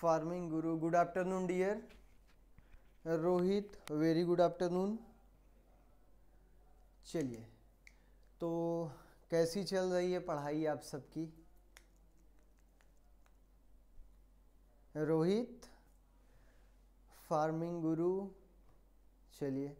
Farming Guru good afternoon dear Rohit very good afternoon चलिए तो कैसी चल रही है पढ़ाई आप सबकी? रोहित फ़ार्मिंग गुरु चलिए।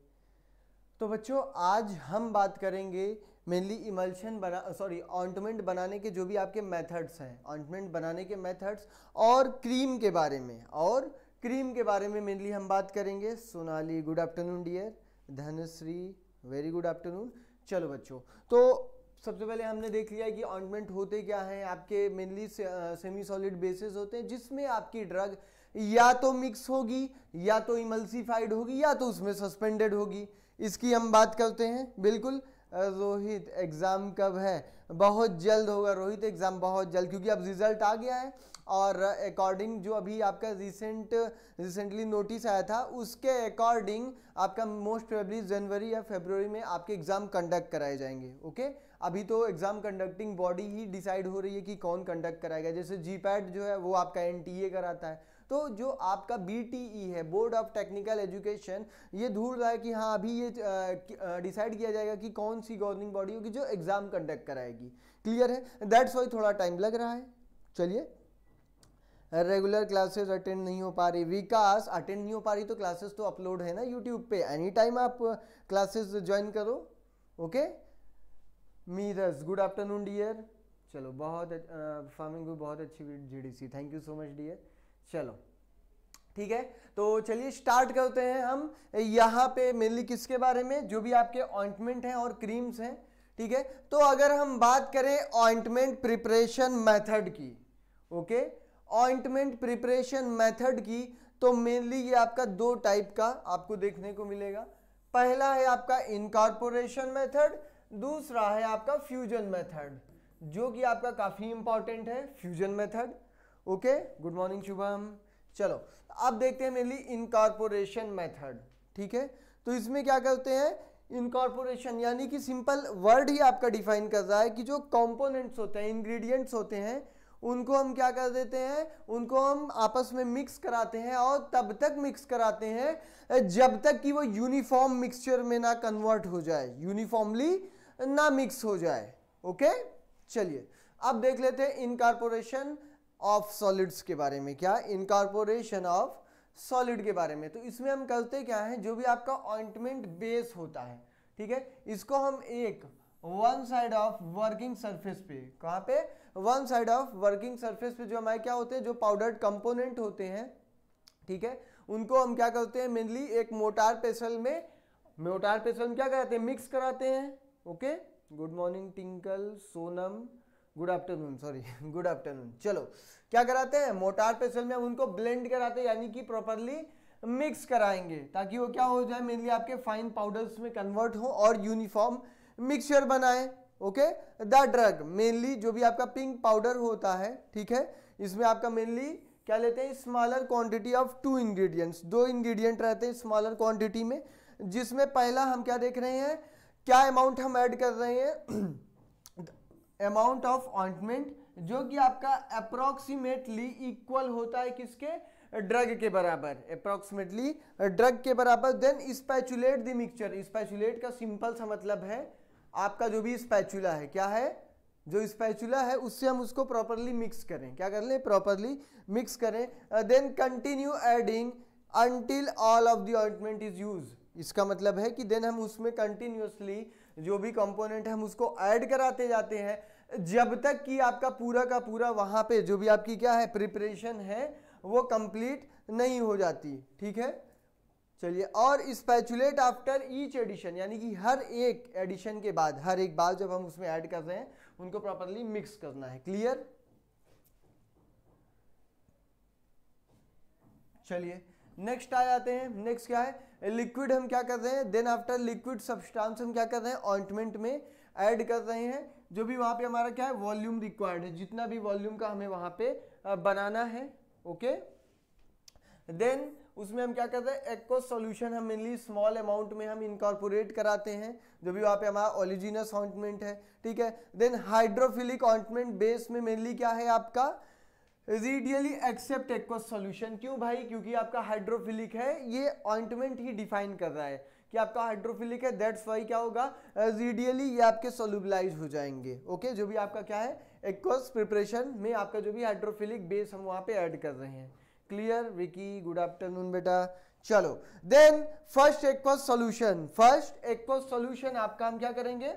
तो बच्चों, आज हम बात करेंगे मेनली इमल्शन बना सॉरी ऑइंटमेंट बनाने के जो भी आपके मेथड्स हैं। ऑइंटमेंट बनाने के मेथड्स और क्रीम के बारे में। और क्रीम के बारे में मेनली हम बात करेंगे। Sonali good afternoon dear Dhanashree very good afternoon चलो बच्चों तो सबसे पहले हमने देख लिया कि ऑइंटमेंट होते क्या हैं। आपके मेनली सेमी सॉलिड बेसिस होते हैं, जिसमें आपकी ड्रग या तो मिक्स होगी, या तो इमल्सिफाइड होगी, या तो उसमें सस्पेंडेड होगी। इसकी हम बात करते हैं। बिल्कुल रोहित एग्ज़ाम कब है? बहुत जल्द होगा रोहित एग्ज़ाम बहुत जल्द, क्योंकि अब रिज़ल्ट आ गया है और अकॉर्डिंग जो अभी आपका रिसेंट रिसेंटली नोटिस आया था, उसके अकॉर्डिंग आपका मोस्ट प्रोबेबली जनवरी या फेब्रुवरी में आपके एग्ज़ाम कंडक्ट कराए जाएँगे ओके अभी तो एग्ज़ाम कंडक्टिंग बॉडी ही डिसाइड हो रही है कि कौन कंडक्ट कराएगा। जैसे जी जो है, वो आपका एनटीए कराता है। तो जो आपका बी है बोर्ड ऑफ़ टेक्निकल एजुकेशन ये धूल रहा है कि हाँ अभी ये डिसाइड किया जाएगा कि कौन सी गवर्निंग बॉडी होगी जो एग्ज़ाम कंडक्ट कराएगी। क्लियर है? दैट्स वाई थोड़ा टाइम लग रहा है। चलिए। रेगुलर क्लासेस अटेंड नहीं हो पा रही। विकास अटेंड नहीं हो पा रही तो क्लासेस तो अपलोड है ना यूट्यूब पे। एनी टाइम आप क्लासेस ज्वाइन करो। ओके मीरस गुड आफ्टरनून डियर चलो, बहुत फ़ार्मिंग भी बहुत अच्छी GDC thank you so much dear चलो। ठीक है? तो चलिए स्टार्ट करते हैं हम। यहाँ पे मेनली किसके बारे में? जो भी आपके ऑइंटमेंट हैं और क्रीम्स हैं, ठीक है? तो अगर हम बात करें ऑइंटमेंट प्रिपरेशन मेथड की ओके ऑइंटमेंट प्रिपरेशन मेथड की तो मेनली ये आपका दो टाइप का आपको देखने को मिलेगा। पहला है आपका इनकॉर्पोरेशन मेथड दूसरा है आपका फ्यूजन मेथड जो कि आपका काफ़ी इंपॉर्टेंट है fusion method okay good morning Shubham चलो, अब देखते हैं मेनली इनकॉर्पोरेशन मेथड ठीक है? तो इसमें क्या करते हैं? इनकॉर्पोरेशन यानी कि सिंपल वर्ड ही आपका डिफाइन कर रहा है कि जो कंपोनेंट्स होते हैं इंग्रेडिएंट्स होते हैं, उनको हम क्या कर देते हैं? उनको हम आपस में मिक्स कराते हैं और तब तक मिक्स कराते हैं, जब तक कि वो यूनिफॉर्म मिक्सचर में ना कन्वर्ट हो जाए यूनिफॉर्मली ना मिक्स हो जाए ओके चलिए, अब देख लेते हैं इनकॉर्पोरेशन ऑफ़ सॉलिड्स के बारे में, क्या? इनकॉर्पोरेशन ऑफ़ सॉलिड के बारे में। तो इसमें हम करते क्या है? जो भी आपका ऑइंटमेंट बेस होता है, ठीक है? इसको हम एक one side of working surface पे, कहाँ पे? One side of working surface पे जो हमारे क्या होते हैं? जो पाउडर्ड कंपोनेंट होते हैं, ठीक है? उनको हम क्या करते हैं? मेनली एक मोटार पेसल में, मोटार पेसल में क्या कराते हैं? मिक्स कराते हैं okay good morning Tinkle Sonam good afternoon sorry good afternoon चलो, क्या कराते हैं? मोटार पेसल में उनको ब्लेंड कराते हैं, यानी कि प्रॉपरली मिक्स कराएँगे, ताकि वो क्या हो जाए, मेनली आपके फाइन पाउडर्स में कन्वर्ट हो और यूनिफॉर्म मिक्सचर बनाए ओके द ड्रग मेनली जो भी आपका पिंक पाउडर होता है, ठीक है? इसमें आपका मेनली क्या लेते हैं? Smaller quantity of two ingredients दो इंग्रेडिएंट रहते हैं स्मॉलर क्वांटिटी में, जिसमें पहला हम क्या देख रहे हैं? क्या अमाउंट हम ऐड कर रहे हैं? अमाउंट ऑफ़ ऑइंटमेंट जो कि आपका अप्रोक्सीमेटली इक्वल होता है किसके? ड्रग के बराबर। अप्रोक्सीमेटली ड्रग के बराबर। Then spatulate the mixture spatulate का सिंपल सा मतलब है, आपका जो भी स्पैचुला है, क्या है? जो स्पैचुला है, उससे हम उसको प्रॉपरली मिक्स करें। क्या कर लें? प्रॉपरली मिक्स करें। Then continue adding until all of the ointment is use इसका मतलब है कि देन हम उसमें कंटिन्यूसली जो भी कंपोनेंट है हम उसको ऐड कराते जाते हैं, जब तक कि आपका पूरा का पूरा वहाँ पे जो भी आपकी क्या है प्रिपरेशन है, वो कंप्लीट नहीं हो जाती, ठीक है? चलिए, और स्पैचुलेट आफ्टर ईच एडिशन यानी कि हर एक एडिशन के बाद, हर एक बार जब हम उसमें ऐड कर रहे हैं, उनको प्रॉपरली मिक्स करना है क्लियर चलिए नेक्स्ट आ जाते हैं नेक्स्ट क्या है? लिक्विड हम क्या कर रहे हैं? देन आफ्टर लिक्विड सब्सटेंस हम क्या कर रहे हैं? ऑइंटमेंट में ऐड कर रहे हैं। जो भी वहाँ पे हमारा क्या है? वॉल्यूम रिक्वायर्ड है। जितना भी वॉल्यूम का हमें वहाँ पे बनाना है। ओके देन उसमें हम क्या करते हैं? एक्को सॉल्यूशन हम मेनली स्मॉल अमाउंट में हम इनकॉर्पोरेट कराते हैं। जो भी वहाँ पे हमारा ओलिजिनस ऑइंटमेंट है। ठीक है? देन हाइड्रोफिलिक ऑइंटमेंट बेस में मेनली क्या है आपका? रेडियली एक्सेप्ट एक्वस सॉल्यूशन क्यों भाई? क्योंकि आपका हाइड्रोफिलिक है, ये ऑइंटमेंट ही डिफाइन कर रहा है कि आपका हाइड्रोफिलिक है दैट्स वाई क्या होगा? रेडियली ये आपके सोलुबलाइज हो जाएँगे ओके जो भी आपका क्या है एक्वस प्रिपरेशन में आपका जो भी हाइड्रोफिलिक बेस हम वहाँ पे ऐड कर रहे हैं। क्लियर विकी गुड आफ्टरनून बेटा। चलो then first aqueous solution first aqueous solution आपका हम क्या करेंगे?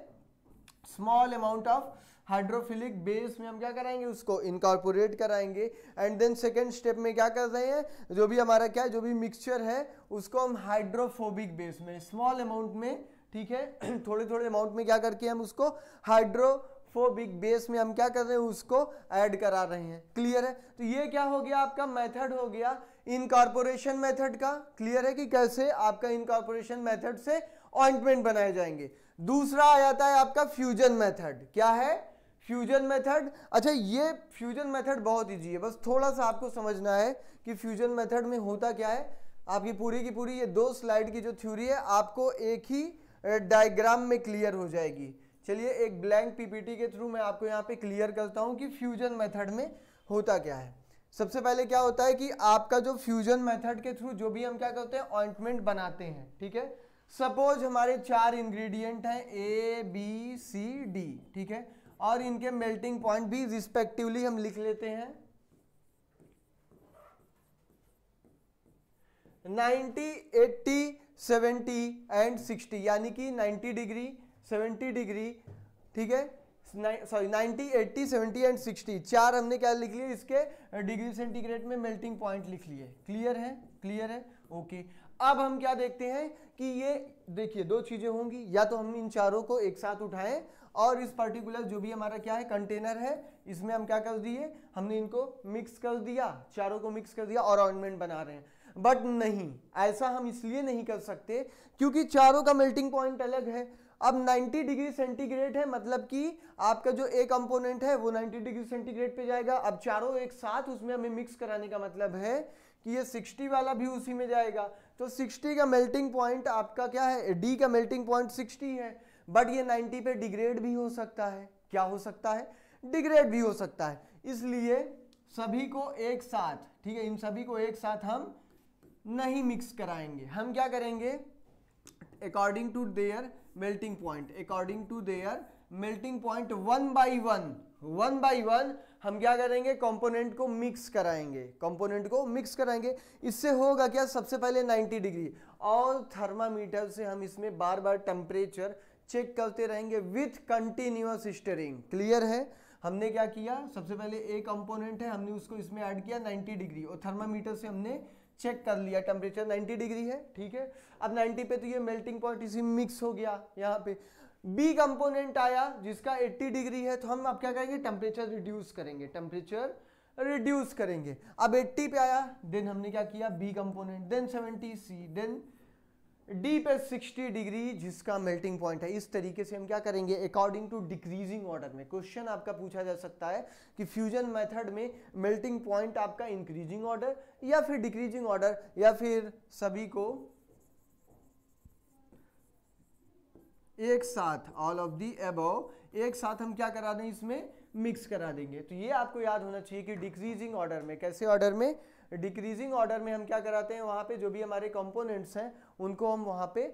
Small amount of hydrophilic base में हम क्या कराएँगे? उसको इनकॉर्पोरेट कराएँगे। एंड देन सेकेंड स्टेप में क्या कर रहे हैं? जो भी हमारा क्या है, जो भी मिक्सचर है, उसको हम हाइड्रोफोबिक बेस में स्मॉल अमाउंट में, ठीक है? थोड़े थोड़े अमाउंट में क्या करके हम उसको हाइड्रो हाइड्रोफोबिक बेस में हम क्या कर रहे हैं? उसको ऐड करा रहे हैं। क्लियर है? तो ये क्या हो गया आपका? मेथड हो गया इनकॉर्पोरेशन मेथड का। क्लियर है कि कैसे आपका इनकॉर्पोरेशन मेथड से ऑइंटमेंट बनाए जाएँगे। दूसरा आ जाता है आपका फ्यूजन मेथड क्या है? Fusion method. अच्छा ये फ्यूजन मेथड बहुत ईजी है। बस थोड़ा सा आपको समझना है कि फ्यूजन मेथड में होता क्या है। आपकी पूरी की पूरी ये दो स्लाइड की जो थ्योरी है, आपको एक ही डायग्राम में क्लियर हो जाएगी। चलिए, एक ब्लैंक पीपीटी के थ्रू मैं आपको यहाँ पे क्लियर करता हूँ कि फ्यूजन मेथड में होता क्या है। सबसे पहले क्या होता है कि आपका जो फ्यूजन मेथड के थ्रू जो भी हम क्या करते हैं, ऑइंटमेंट बनाते हैं, ठीक है? सपोज़ हमारे चार इंग्रेडिएंट हैं, ए, बी, सी, डी, ठीक है? और इनके मेल्टिंग पॉइंट भी रिस्पेक्टिवली हम लिख लेते हैं। 90, 80, 70 एंड 60 यानी कि 90 डिग्री 70 डिग्री ठीक है? सॉरी 90, 80, 70 एंड 60 चार हमने क्या लिख लिए? इसके डिग्री सेंटीग्रेड में मेल्टिंग पॉइंट लिख लिए। क्लियर है? क्लियर है? ओके अब हम क्या देखते हैं कि ये देखिए दो चीज़ें होंगी। या तो हम इन चारों को एक साथ उठाएँ और इस पर्टिकुलर जो भी हमारा क्या है कंटेनर है, इसमें हम क्या कर दिए? हमने इनको मिक्स कर दिया, चारों को मिक्स कर दिया और ऑर्नामेंट बना रहे हैं। बट नहीं, ऐसा हम इसलिए नहीं कर सकते क्योंकि चारों का मेल्टिंग पॉइंट अलग है। अब 90 डिग्री सेंटीग्रेड है मतलब कि आपका जो ए कंपोनेंट है, वो 90 डिग्री सेंटीग्रेड पे जाएगा। अब चारों एक साथ उसमें हमें मिक्स कराने का मतलब है कि ये 60 वाला भी उसी में जाएगा। तो 60 का मेल्टिंग पॉइंट आपका क्या है? डी का मेल्टिंग पॉइंट 60 है। बट ये 90 पे डिग्रेड भी हो सकता है। क्या हो सकता है? डिग्रेड भी हो सकता है। इसलिए सभी को एक साथ, ठीक है, इन सभी को एक साथ हम नहीं मिक्स कराएँगे। हम क्या करेंगे? According to their melting point according to their melting point one by one one by one हम क्या करेंगे? कंपोनेंट को मिक्स कराएँगे। कंपोनेंट को मिक्स कराएँगे। इससे होगा क्या? सबसे पहले 90 डिग्री और थर्मामीटर से हम इसमें बार बार टेम्परेचर चेक करते रहेंगे विथ कंटिन्यूस स्टरिंग क्लियर है? हमने क्या किया? सबसे पहले ए कंपोनेंट है, हमने उसको इसमें ऐड किया 90 डिग्री और थर्मामीटर से हमने चेक कर लिया टेम्परेचर 90 डिग्री है, ठीक है? अब 90 पे तो ये मेल्टिंग पॉइंट इसी मिक्स हो गया यहाँ पे। बी कंपोनेंट आया, जिसका 80 डिग्री है तो हम अब क्या करेंगे? टेम्परेचर रिड्यूस करेंगे टेम्परेचर रिड्यूस करेंगे। अब 80 पे आया देन हमने क्या किया? B component then 70 C then D पे 60 डिग्री, जिसका मेल्टिंग पॉइंट है। इस तरीके से हम क्या करेंगे? अकॉर्डिंग टू डिक्रीजिंग ऑर्डर में। क्वेश्चन आपका पूछा जा सकता है कि फ्यूजन मेथड में मेल्टिंग पॉइंट आपका इंक्रीजिंग ऑर्डर या फिर डिक्रीजिंग ऑर्डर या फिर सभी को एक साथ ऑल ऑफ़ दी एबव एक साथ हम क्या करा दें? इसमें मिक्स करा देंगे। तो ये आपको याद होना चाहिए कि डिक्रीजिंग ऑर्डर में, कैसे ऑर्डर में? डिक्रीजिंग ऑर्डर में हम क्या कराते हैं? वहाँ पे जो भी हमारे कंपोनेंट्स हैं उनको हम वहाँ पे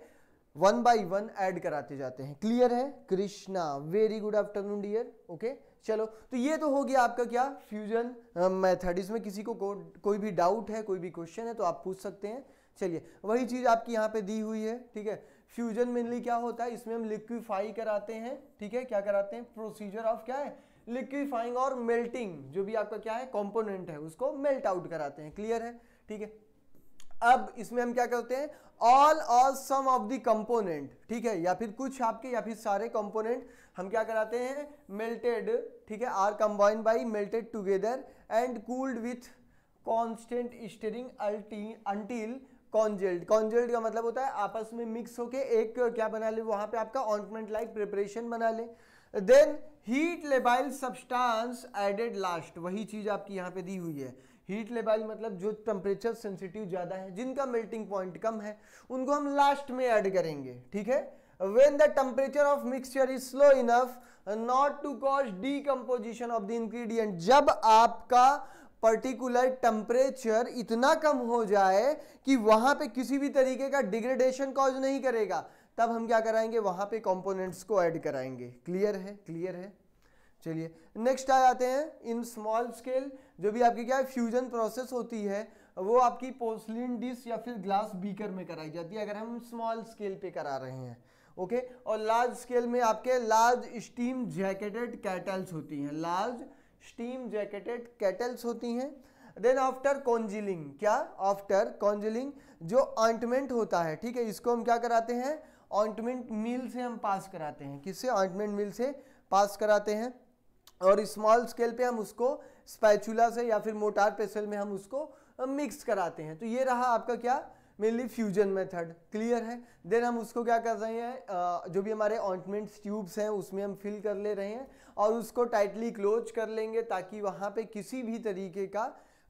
वन बाय वन ऐड कराते जाते हैं। क्लियर है? Krishna very good afternoon dear okay चलो तो ये तो हो गया आपका क्या? फ्यूजन मेथड इसमें किसी को को, कोई भी डाउट है कोई भी क्वेश्चन है तो आप पूछ सकते हैं। चलिए वही चीज़ आपकी यहाँ पे दी हुई है ठीक है? फ्यूजन मेनली क्या होता है? इसमें हम लिक्विफाई कराते हैं ठीक है? क्या कराते हैं? प्रोसीजर ऑफ़ क्या है? लिक्विफाइंग और मेल्टिंग, जो भी आपका क्या है, कंपोनेंट है, उसको मेल्ट आउट कराते हैं। क्लियर है? ठीक है? अब इसमें हम क्या करते हैं? All all some of the component, ठीक है? या फिर कुछ आपके, या फिर सारे कंपोनेंट, हम क्या कराते हैं? मेल्टेड, ठीक है? Are combined by melted together and cooled with constant stirring until congealed congealed का मतलब होता है आपस में मिक्स होके एक क्या बना ले, वहाँ पे आपका ऑनमेंट लाइक प्रिपरेशन बना ले। Then heat labile substance added last, वही चीज़ आपकी यहाँ पे दी हुई है। हीट लेबाइल मतलब जो टेम्परेचर सेंसिटिव ज़्यादा है, जिनका मेल्टिंग पॉइंट कम है, उनको हम लास्ट में ऐड करेंगे, ठीक है? When the temperature of mixture is slow enough, not to cause decomposition of the ingredient, जब आपका पर्टिकुलर टेम्परेचर इतना कम हो जाए कि वहाँ पे किसी भी तरीके का डिग्रेडेशन कॉज नहीं करेगा तब हम क्या कराएँगे? वहाँ पे कंपोनेंट्स को ऐड कराएँगे। क्लियर है? क्लियर है? चलिए नेक्स्ट आ जाते हैं। इन स्मॉल स्केल जो भी आपकी क्या है फ्यूजन प्रोसेस होती है, वो आपकी पोस्लिन डिश या फिर ग्लास बीकर में कराई जाती है, अगर हम स्मॉल स्केल पे करा रहे हैं। ओके और लार्ज स्केल में आपके लार्ज स्टीम जैकेटेड कैटल्स होती हैं। लार्ज स्टीम जैकेटेड कैटल्स होती हैं। देन आफ्टर कॉन्जिलिंग क्या? आफ्टर कॉन्जिलिंग जो ऑइंटमेंट होता है, ठीक है, इसको हम क्या कराते हैं? ऑइंटमेंट मिल से हम पास कराते हैं। किससे? ऑइंटमेंट मिल से पास कराते हैं। और स्मॉल स्केल पे हम उसको स्पैचुला से या फिर मोटार पेसल में हम उसको मिक्स कराते हैं। तो ये रहा आपका क्या? मेनली फ्यूजन मेथड क्लियर है? देन हम उसको क्या कर रहे हैं? जो भी हमारे ऑइंटमेंट ट्यूब्स हैं, उसमें हम फिल कर ले रहे हैं और उसको टाइटली क्लोज कर लेंगे ताकि वहाँ पे किसी भी तरीके का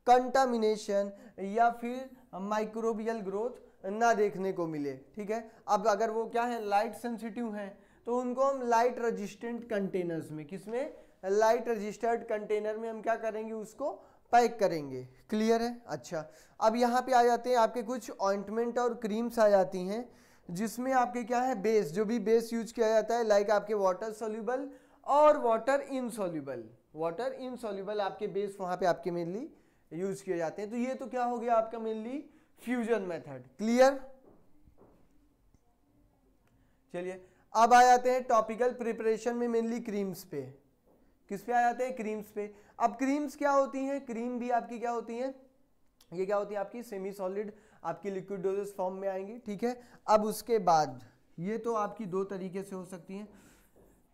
कंटामिनेशन या फिर माइक्रोबियल ग्रोथ ना देखने को मिले, ठीक है? अब अगर वो क्या है लाइट सेंसिटिव हैं तो उनको हम लाइट रजिस्टेंट कंटेनर्स में किसमें लाइट रजिस्टर्ड कंटेनर में हम क्या करेंगे, उसको पैक करेंगे। क्लियर है? अच्छा। अब यहाँ पे आ जाते हैं आपके कुछ ऑइंटमेंट और क्रीम्स आ जाती हैं, जिसमें आपके क्या है बेस जो भी बेस यूज़ किया जाता है लाइक आपके वाटर सोल्यूबल और वाटर इनसोल्यूबल वाटर इनसोल्यूबल आपके बेस वहाँ पे आपके मेनली यूज़ किए जाते हैं। तो ये तो क्या हो गया आपका मेनली फ्यूजन मेथड क्लियर चलिए, अब आ जाते हैं टॉपिकल प्रिपरेशन में मेनली क्रीम्स पे। किस पे आ जाते हैं? क्रीम्स पे। अब क्रीम्स क्या होती हैं? क्रीम भी आपकी क्या होती हैं? ये क्या होती है? आपकी सेमी सॉलिड आपकी लिक्विड डोजेस फॉर्म में आएँगी, ठीक है? अब उसके बाद, ये तो आपकी दो तरीके से हो सकती हैं।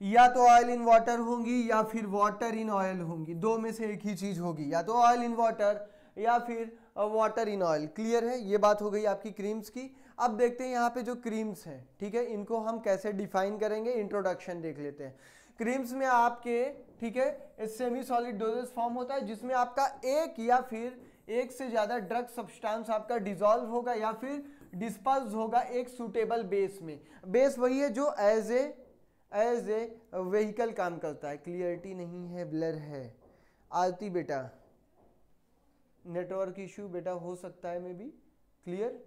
या तो ऑयल इन वाटर होंगी, या फिर वाटर इन ऑयल होंगी। दो में से एक ही चीज़ होगी। या तो ऑयल इन वाटर या फिर वाटर इन ऑयल क्लियर है? ये बात हो गई आपकी क्रीम्स की. अब देखते हैं यहाँ पे जो क्रीम्स हैं, ठीक है? इनको हम कैसे डिफाइन करेंगे? इंट्रोडक्शन देख लेते हैं. क्रीम्स में आपके, ठीक है? सेमी सॉलिड डोजेस फॉर्म होता है, जिसमें आपका एक या फिर एक से ज़्यादा ड्रग सब्सटेंस आपका डिजोल्व होगा या फिर डिस्पर्स होगा एक सूटेबल बेस में. बेस वही है जो as a as a vehicle काम करता है. क्लियरिटी नहीं है ब्लर है. आरती बेटा नेटवर्क इशू बेटा हो सकता है मे बी। क्लियर?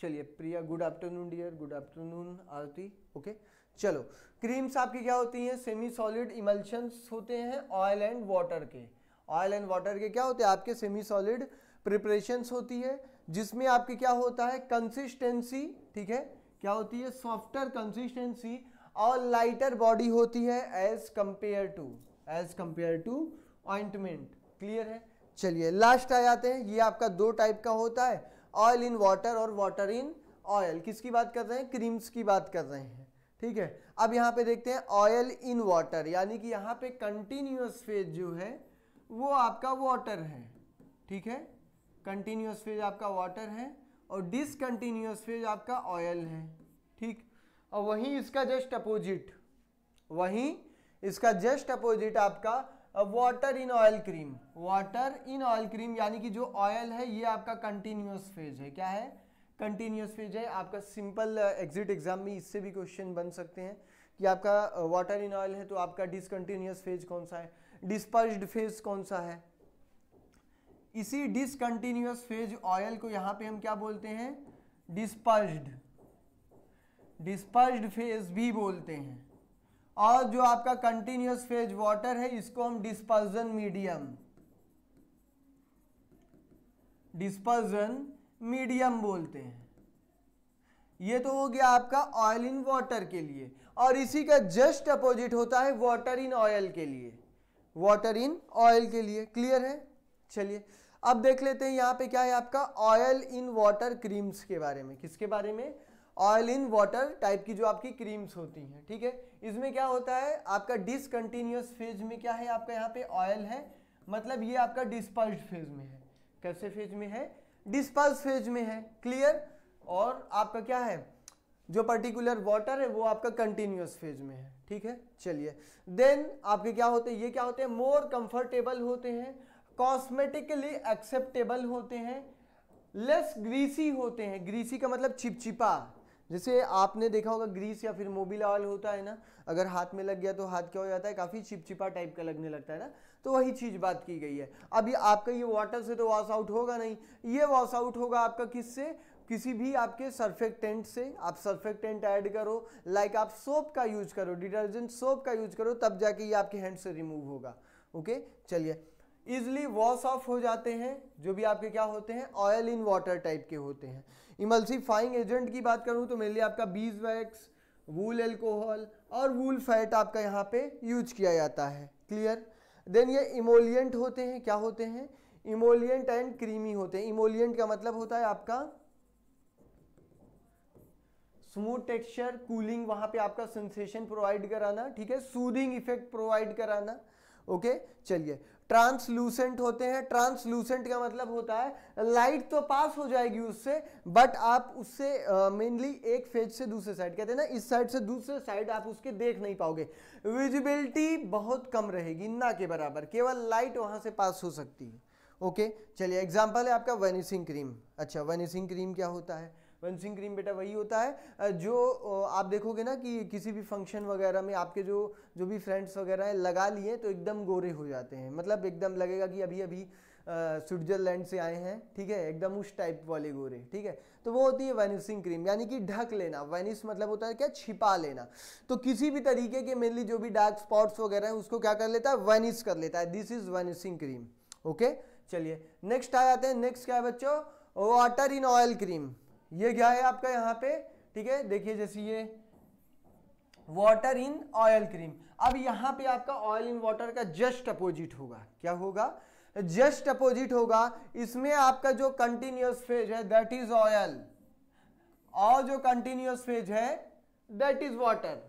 चलिए, Priya, good afternoon dear, good afternoon Aarti, okay. चलो, क्रीम्स आपकी क्या होती हैं? सेमी सॉलिड इमल्शंस होते हैं ऑयल एंड वाटर के। ऑयल एंड वाटर के क्या होते हैं? आपके सेमी सॉलिड प्रिपरेशंस होती है, जिसमें आपके क्या होता है? कंसिस्टेंसी ठीक है? क्या होती है? सॉफ्टर कंसिस्टेंसी और लाइटर बॉडी होती है as compare to as compare to ointment clear है? चलिए लास्ट आ जाते हैं। ये आपका दो टाइप का होता है ऑयल इन वाटर और वाटर इन ऑयल किसकी बात कर रहे हैं? क्रीम्स की बात कर रहे हैं। ठीक है? अब यहाँ पे देखते हैं ऑयल इन वाटर यानी कि यहाँ पे कंटिन्यूस फ़ेज़ जो है, वो आपका वाटर है। ठीक है? कंटिन्यूस फ़ेज़ आपका वाटर है और डिसकंटिन्यूस फ़ेज़ आपका ऑयल है। ठीक? और वहीं इसका जस्ट अपोजिट वहीं इसका जस्ट अपोजिट आपका water in oil cream water in oil cream यानी कि जो ऑयल है, ये आपका कंटिन्यूस फ़ेज़ है। क्या है? कंटिन्यूस फ़ेज़ है। आपका सिंपल एग्जिट एग्ज़ाम में इससे भी क्वेश्चन बन सकते हैं कि आपका वाटर इन ऑयल है तो आपका डिसकंटिन्यूस फ़ेज़ कौन सा है? डिस्पर्स्ड फ़ेज़ कौन सा है? इसी डिसकंटिन्यूस फ़ेज़ ऑयल को यहाँ पे हम क्या बोलते हैं? डिस्पर्स्ड डिस्पर्स्ड फ़ेज़ भी बोलते हैं। और जो आपका कंटिन्यूस फ़ेज़ वाटर है, इसको हम डिस्पर्जन मीडियम डिस्पर्जन मीडियम बोलते हैं। ये तो हो गया आपका ऑयल इन वाटर के लिए। और इसी का जस्ट अपोजिट होता है वाटर इन ऑयल के लिए। वाटर इन ऑयल के लिए। क्लियर है? चलिए, अब देख लेते हैं यहाँ पे क्या है आपका ऑयल इन वाटर क्रीम्स के बारे में। किसके बारे में? ऑयल इन वाटर टाइप की जो आपकी क्रीम्स होती हैं, ठीक है? इसमें क्या होता है? आपका डिसकंटिन्यूस फ़ेज़ में क्या है? आपका यहाँ पे ऑयल है मतलब ये आपका डिस्पर्स्ड फ़ेज़ में है। कैसे फ़ेज़ में है? डिस्पर्स फ़ेज़ में है क्लियर और आपका क्या है? जो पर्टिकुलर वाटर है, वो आपका कंटिन्यूस फ़ेज़ में है, ठीक है? चलिए देन आपके क्या होते हैं? ये क्या होते हैं? मोर कंफर्टेबल होते हैं कॉस्मेटिकली एक्सेप्टेबल होते हैं लेस ग्रीसी होते हैं। ग्रीसी का मतलब चिपचिपा जैसे आपने देखा होगा ग्रीस या फिर मोबिल ऑयल होता है ना, अगर हाथ में लग गया तो हाथ क्या हो जाता है, काफ़ी चिपचिपा टाइप का लगने लगता है ना तो वही चीज़ बात की गई है। अभी आपका ये वाटर से तो वॉश आउट होगा नहीं, ये वॉश आउट होगा आपका किससे? किसी भी आपके सर्फेक्टेंट से। आप सर्फेक्टेंट ऐड करो लाइक आप सोप का यूज़ करो डिटर्जेंट सोप का यूज़ करो, तब जाके ये आपके हैंड से रिमूव होगा। ओके चलिए इजिली वॉश ऑफ़ हो जाते हैं, जो भी आपके क्या होते हैं ऑयल इन वाटर टाइप के होते हैं। इमल्सीफाइंग एजेंट की बात करूँ तो मेनली आपका बीज वैक्स वूल एल्कोहल और वूल फैट आपका यहाँ पे यूज़ किया जाता है। क्लियर देन ये इमोलियंट होते हैं, क्या होते हैं? इमोलियंट एंड क्रीमी होते हैं। इमोलियंट का मतलब होता है आपका स्मूथ टेक्सचर कूलिंग वहाँ पे आपका सेंसेशन प्रोवाइड कराना, ठीक है? सूदिंग इफ़ेक्ट प्रोवाइड कराना। ओके चलिए ट्रांसलूसेंट होते हैं। ट्रांसलूसेंट का मतलब होता है लाइट तो पास हो जाएगी उससे बट आप उससे मेनली uh, एक फ़ेज़ से दूसरे साइड कहते हैं ना इस साइड से दूसरे साइड आप उसके देख नहीं पाओगे। विजिबिलिटी बहुत कम रहेगी ना के बराबर केवल लाइट वहाँ से पास हो सकती है। ओके चलिए एग्ज़ाम्पल है आपका वेनिसिंग क्रीम अच्छा वेनिसिंग क्रीम क्या होता है? वंसिंग क्रीम बेटा वही होता है। जो आप देखोगे ना कि किसी भी फ़ंक्शन वगैरह में आपके जो जो भी फ्रेंड्स वगैरह हैं, लगा लिए तो एकदम गोरे हो जाते हैं। मतलब एकदम लगेगा कि अभी अभी स्विट्जरलैंड से आए हैं, ठीक है? एकदम उस टाइप वाले गोरे, ठीक है? तो वो होती है वेनिसिंग क्रीम यानी कि ढक लेना। वेनिस मतलब होता है क्या? छिपा लेना। तो किसी भी तरीके के मेनली जो भी डार्क स्पॉट्स वगैरह हैं, उसको क्या कर लेता है? वेनिस कर लेता है। This is vanishing cream okay चलिए नेक्स्ट आ जाते हैं। नेक्स्ट क्या है बच्चों? वाटर इन ऑयल क्रीम ये क्या है आपका यहाँ पे? ठीक है, देखिए जैसे ये वाटर इन ऑयल क्रीम अब यहाँ पे आपका ऑयल इन वाटर का जस्ट अपोजिट होगा। क्या होगा? जस्ट अपोजिट होगा। इसमें आपका जो कंटिन्यूस फ़ेज़ है दैट इज़ ऑयल और जो कंटिन्यूस फ़ेज़ है दैट इज़ वाटर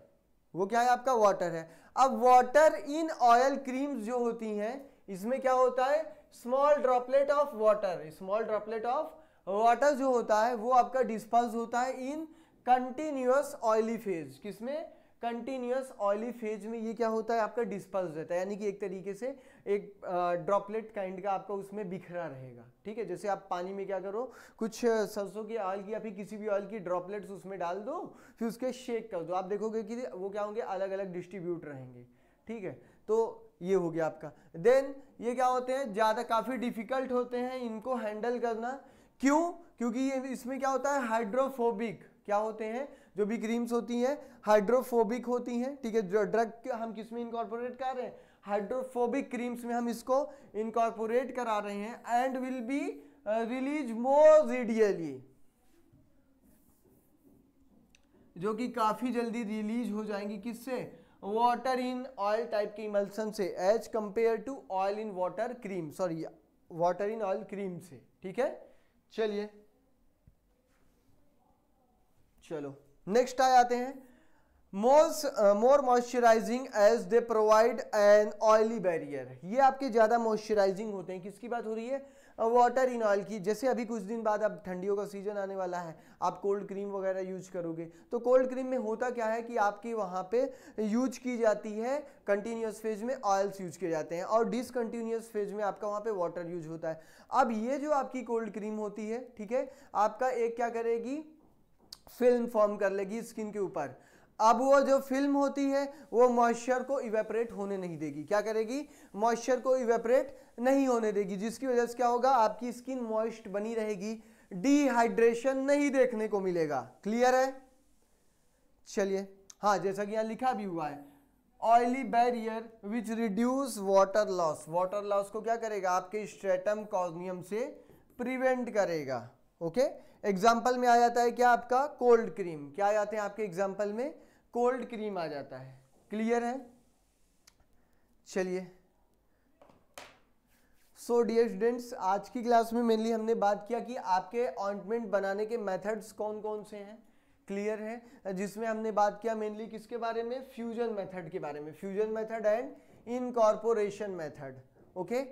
वो क्या है आपका? वाटर है। अब वाटर इन ऑयल क्रीम्स जो होती हैं, इसमें क्या होता है? Small droplet of water small droplet of water जो होता है, वो आपका डिस्पर्स होता है इन कंटिन्यूस ऑयली फ़ेज़ किसमें? कंटिन्यूस ऑयली फ़ेज़ में ये क्या होता है? आपका डिस्पर्स रहता है। यानी कि एक तरीके से एक ड्रॉपलेट काइंड का आपका उसमें बिखरा रहेगा। ठीक है? जैसे आप पानी में क्या करो, कुछ सरसों के ऑयल की या फिर किसी भी ऑयल की ड्रॉपलेट्स उसमें डाल दो, फिर उसके शेक कर दो। आप देखोगे कि वो क्या होंगे? अलग अलग डिस्ट्रीब्यूट रहेंगे। ठीक है? तो ये हो गया आपका। देन ये क्या होते हैं? ज़्यादा काफ़ी डिफ़िकल्ट होते हैं इनको हैंडल करना। क्यों? क्योंकि ये इसमें क्या होता है? हाइड्रोफोबिक क्या होते हैं? जो भी क्रीम्स होती हैं, हाइड्रोफोबिक होती हैं, ठीक है? ड्रग हम किसमें इनकॉर्पोरेट कर रहे हैं? हाइड्रोफोबिक क्रीम्स में हम इसको इनकॉर्पोरेट करा रहे हैं and will be release more readily जो कि काफ़ी जल्दी रिलीज़ हो जाएँगी किससे? वाटर इन ऑयल टाइप के इमल्सन से as compare to oil in water cream sorry water in oil cream से, ठीक है? चलिए। चलो नेक्स्ट आ जाते हैं। Moles more moisturizing as they provide an oily barrier ये आपके ज़्यादा मॉइस्चराइजिंग होते हैं। किसकी बात हो रही है? वाटर इन ऑयल की। जैसे अभी कुछ दिन बाद अब ठंडियों का सीज़न आने वाला है, आप कोल्ड क्रीम वगैरह यूज़ करोगे। तो कोल्ड क्रीम में होता क्या है कि आपके वहाँ पे यूज़ की जाती है कंटिन्यूस फ़ेज़ में ऑयल्स यूज़ किए जाते हैं और डिसकंटिन्यूस फ़ेज़ में आपका वहाँ पे वाटर यूज़ होता है। अब ये जो आपकी कोल्ड क्रीम होती है, ठीक है, आपका एक क्या करेगी? फ़िल्म फॉर्म कर लेगी स्किन के ऊपर। अब वो जो फ़िल्म होती है, वो मॉइस्चर को इवेपरेट होने नहीं देगी। क्या करेगी? मॉइस्चर को इवेपरेट नहीं होने देगी, जिसकी वजह से क्या होगा? आपकी स्किन मॉइस्ट बनी रहेगी। डिहाइड्रेशन नहीं देखने को मिलेगा। क्लियर है? चलिए। हाँ जैसा कि यहाँ लिखा भी हुआ है। Oily barrier which reduce water loss water loss को क्या करेगा? आपके स्ट्रेटम कॉर्नियम से प्रिवेंट करेगा। ओके एग्ज़ाम्पल में आ जाता है क्या आपका? कोल्ड क्रीम क्या आ जाते हैं आपके एग्ज़ाम्पल में? कोल्ड क्रीम आ जाता है. क्लियर है? चलिए. सो डियर स्टूडेंट्स आज की क्लास में मेनली हमने बात किया कि आपके ऑइंटमेंट बनाने के मेथड्स कौन कौन से हैं? क्लियर है? जिसमें हमने बात किया मेनली किसके बारे में? फ्यूजन मेथड के बारे में. Fusion method and incorporation method okay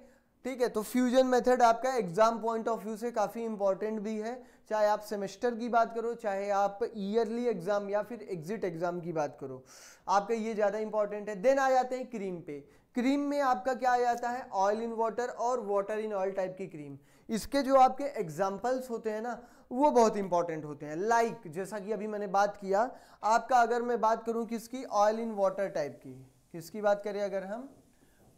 ठीक है तो फ्यूजन मेथड आपका एग्ज़ाम पॉइंट ऑफ़ व्यू से काफ़ी इंपॉर्टेंट भी है। चाहे आप सेमेस्टर की बात करो चाहे आप ईयरली एग्ज़ाम या फिर एग्जिट एग्ज़ाम की बात करो आपका ये ज़्यादा इंपॉर्टेंट है। देन आ जाते हैं क्रीम पे। क्रीम में आपका क्या आ जाता है? ऑयल इन वाटर और वाटर इन ऑयल टाइप की क्रीम इसके जो आपके एग्जाम्पल्स होते हैं ना वो बहुत इंपॉर्टेंट होते हैं। लाइक like, जैसा कि अभी मैंने बात किया आपका अगर मैं बात करूँ किसकी? ऑयल इन वाटर टाइप की। किसकी बात करें अगर हम?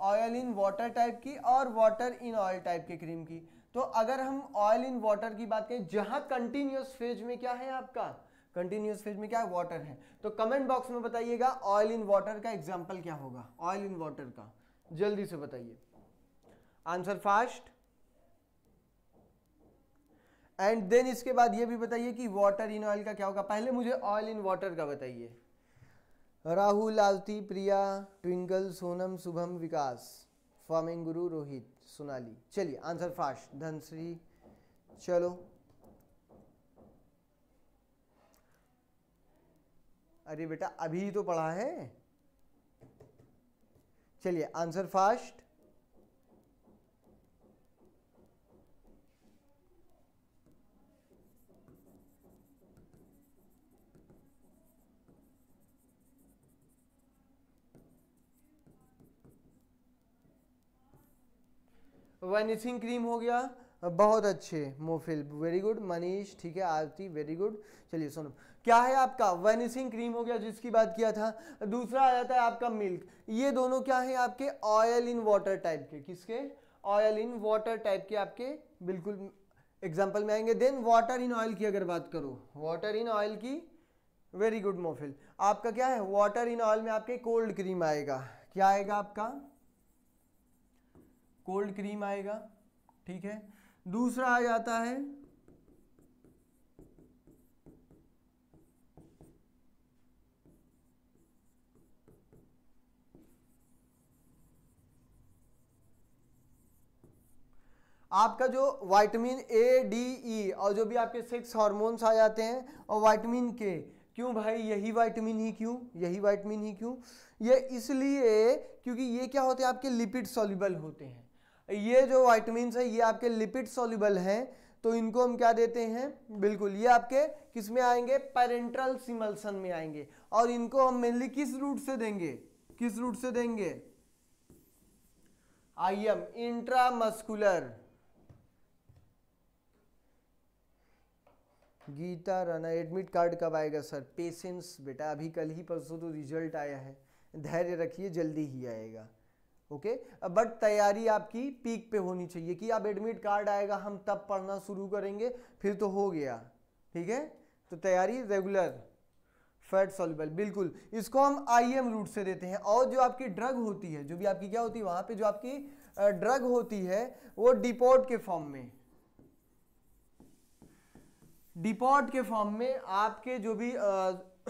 ऑयल इन वाटर टाइप की और वाटर इन ऑयल टाइप की क्रीम की। तो अगर हम ऑयल इन वाटर की बात करें, जहाँ कंटिन्यूस फ़ेज़ में क्या है आपका? कंटिन्यूस फ़ेज़ में क्या है? वाटर है। तो कमेंट बॉक्स में बताइएगा ऑयल इन वाटर का एग्ज़ाम्पल क्या होगा? ऑयल इन वाटर का। जल्दी से बताइए। आंसर फास्ट एंड देन इसके बाद ये भी बताइए कि वाटर इन ऑयल का क्या होगा? पहले मुझे ऑयल इन वाटर का बताइए। राहुल आलती, प्रिया ट्विंकल सोनम, शुभम, विकास। फॉर्मिंग गुरु रोहित, सोनाली। चलिए, आंसर फास्ट, धनश्री। चलो। अरे बेटा, अभी तो पढ़ा है। चलिए, आंसर फास्ट। वनिशिंग क्रीम हो गया। बहुत अच्छे, मोफिल। वेरी गुड मनीष, ठीक है, आरती वेरी गुड चलिए, सुनो। क्या है आपका? वनिशिंग क्रीम हो गया, जिसकी बात किया था। दूसरा आ जाता है आपका मिल्क ये दोनों क्या है आपके? ऑयल इन वाटर टाइप के। किसके? ऑयल इन वाटर टाइप के आपके। बिल्कुल। एग्ज़ाम्पल में आएँगे। देन वाटर इन ऑयल की अगर बात करो। वाटर इन ऑयल की। वेरी गुड मोफिल। आपका क्या है? वाटर इन ऑयल में आपके कोल्ड क्रीम आएगा। क्या आएगा आपका? कोल्ड क्रीम आएगा, ठीक है? दूसरा आ जाता है, आपका जो वाइटामिन ए डी ई और जो भी आपके सिक्स हार्मोन्स आ जाते हैं, और वाइटामिन के क्यों भाई? यही वाइटामिन ही क्यों? यही वाइटामिन ही क्यों? ये इसलिए क्योंकि ये क्या होते हैं? आपके लिपिड सॉल्युबल होते हैं। ये जो वाइटमिन है, ये आपके लिपिड सोल्यूबल हैं तो इनको हम क्या देते हैं? बिल्कुल, ये आपके किसमें आएँगे? पेरेंट्रल सिमल्सन में आएँगे। और इनको हम मेनली किस रूट से देंगे? किस रूट से देंगे? I M intramuscular Geeta Rana admit card कब आएगा सर पेशेंस बेटा, अभी कल ही परसों तो रिज़ल्ट आया है। धैर्य रखिए, जल्दी ही आएगा। ओके? बट तैयारी आपकी पीक पे होनी चाहिए कि अब एडमिट कार्ड आएगा, हम तब पढ़ना शुरू करेंगे, फिर तो हो गया। ठीक है? तो तैयारी रेगुलर फैट सॉल्युबल बिल्कुल। इसको हम आईएम रूट से देते हैं। और जो आपकी ड्रग होती है, जो भी आपकी क्या होती है, वहाँ पे जो आपकी ड्रग होती है, वो डिपोर्ट के फॉर्म में। डिपोर्ट के फॉर्म में आपके जो भी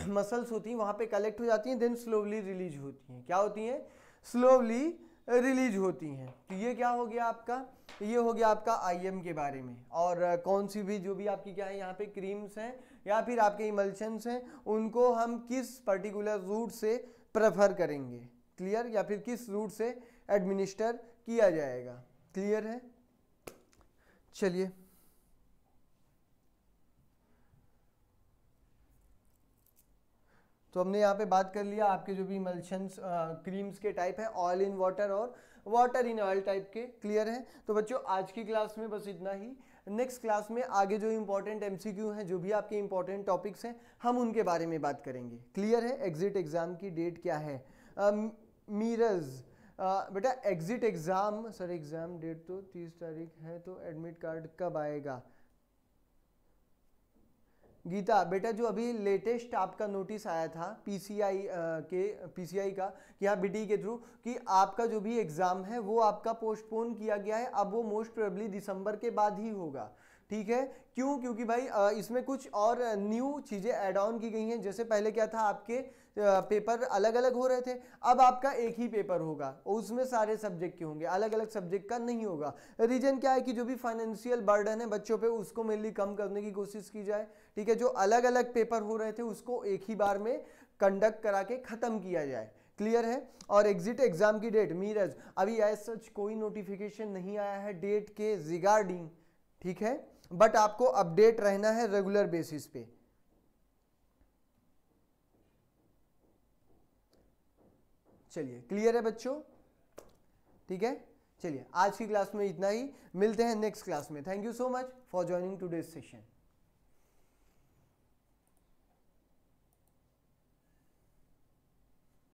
मसल्स होती हैं, वहाँ पे कलेक्ट हो जाती हैं देन स्लोवली रिलीज़ होती हैं। क्या होती हैं? स्लोवली रिलीज़ होती हैं। तो ये क्या हो गया आपका? ये हो गया आपका आईएम के बारे में। और कौन सी भी जो भी आपकी क्या है, यहाँ पे क्रीम्स हैं या फिर आपके इमल्शंस हैं, उनको हम किस पर्टिकुलर रूट से प्रेफर करेंगे? क्लियर या फिर किस रूट से एडमिनिस्टर किया जाएगा? क्लियर है? चलिए। तो हमने यहाँ पे बात कर लिया, आपके जो भी इमल्शंस क्रीम्स के टाइप है ऑयल इन वाटर और वाटर इन ऑयल टाइप के क्लियर है। तो बच्चों, आज की क्लास में बस इतना ही। नेक्स्ट क्लास में आगे जो इंपॉर्टेंट एमसीक्यू हैं, जो भी आपके इंपॉर्टेंट टॉपिक्स हैं, हम उनके बारे में बात करेंगे। क्लियर है एग्जिट एग्ज़ाम की डेट क्या है? मीरज बेटा exit exam sir exam date तो तीस तारीख है तो एडमिट कार्ड कब आएगा? गीता, बेटा जो अभी लेटेस्ट आपका नोटिस आया था पीसीआई के पीसीआई का, कि हाँ बीटी के थ्रू कि आपका जो भी एग्ज़ाम है, वो आपका पोस्टपोन किया गया है, अब वो मोस्ट प्रोबेबली दिसंबर के बाद ही होगा। ठीक है? क्यों? क्योंकि भाई इसमें कुछ और न्यू चीज़ें ऐड ऑन की गई हैं। जैसे पहले क्या था, आपके पेपर अलग अलग हो रहे थे। अब आपका एक ही पेपर होगा। उसमें सारे सब्जेक्ट के होंगे। अलग अलग सब्जेक्ट का नहीं होगा। रीजन क्या है कि जो भी फाइनेंशियल बर्डन है बच्चों पे, उसको मेनली कम करने की कोशिश की जाए। ठीक है? जो अलग अलग पेपर हो रहे थे, उसको एक ही बार में कंडक्ट करा के ख़त्म किया जाए। क्लियर है? और एग्जिट एग्ज़ाम की डेट मीरज अभी एज सच कोई नोटिफिकेशन नहीं आया है डेट के रिगार्डिंग ठीक है? बट आपको अपडेट रहना है रेगुलर बेसिस पे। चलिए, क्लियर है बच्चों? ठीक है? चलिए, आज की क्लास में इतना ही। मिलते हैं नेक्स्ट क्लास में। Thank you so much for joining today's session